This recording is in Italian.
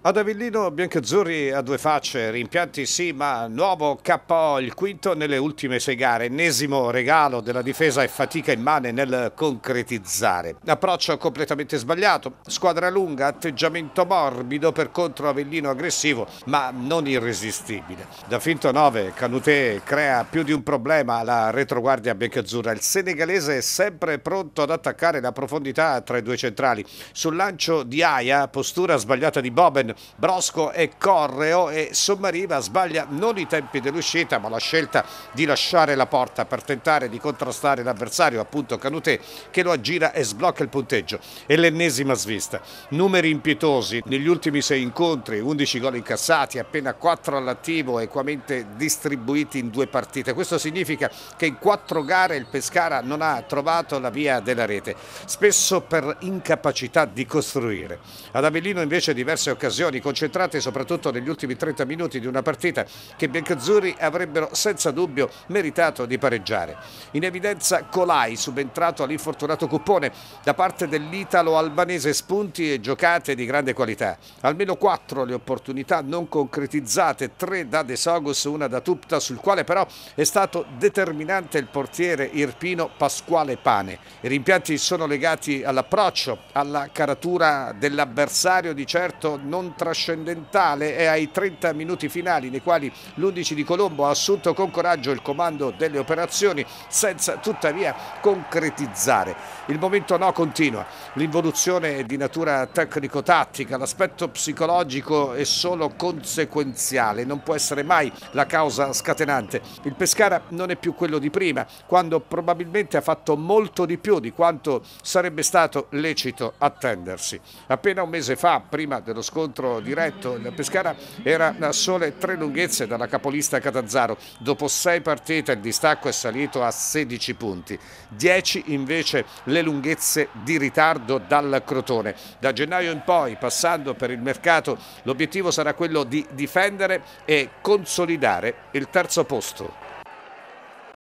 Ad Avellino Biancazzurri a due facce, rimpianti sì, ma nuovo KO, il quinto nelle ultime sei gare, ennesimo regalo della difesa e fatica immane nel concretizzare. Approccio completamente sbagliato, squadra lunga, atteggiamento morbido, per contro Avellino aggressivo, ma non irresistibile. Da finto 9, Canute crea più di un problema alla retroguardia biancazzurra. Il senegalese è sempre pronto ad attaccare la profondità tra i due centrali. Sul lancio di Aia, postura sbagliata di Boben, Brosco e Correo e Sommariva sbaglia non i tempi dell'uscita ma la scelta di lasciare la porta per tentare di contrastare l'avversario, appunto Canutè, che lo aggira e sblocca il punteggio. E l'ennesima svista. Numeri impietosi negli ultimi sei incontri, 11 gol incassati, appena 4 all'attivo, equamente distribuiti in due partite. Questo significa che in quattro gare il Pescara non ha trovato la via della rete, spesso per incapacità di costruire. Ad Avellino invece diverse occasioni occasioni concentrate soprattutto negli ultimi 30 minuti di una partita che i biancazzurri avrebbero senza dubbio meritato di pareggiare. In evidenza Colai, subentrato all'infortunato Cuppone, da parte dell'italo-albanese spunti e giocate di grande qualità. Almeno quattro le opportunità non concretizzate, tre da De Sogus, una da Tupta, sul quale però è stato determinante il portiere irpino Pasquale Pane. I rimpianti sono legati all'approccio, alla caratura dell'avversario di certo non trascendentale e ai 30 minuti finali nei quali l'11 di Colombo ha assunto con coraggio il comando delle operazioni senza tuttavia concretizzare. Il momento no continua, l'involuzione di natura tecnico-tattica, l'aspetto psicologico è solo conseguenziale, non può essere mai la causa scatenante. Il Pescara non è più quello di prima, quando probabilmente ha fatto molto di più di quanto sarebbe stato lecito attendersi. Appena un mese fa, prima dello scontro scontro diretto. Il Pescara era a sole tre lunghezze dalla capolista Catanzaro. Dopo sei partite il distacco è salito a 16 punti. 10 invece le lunghezze di ritardo dal Crotone. Da gennaio in poi, passando per il mercato, l'obiettivo sarà quello di difendere e consolidare il terzo posto.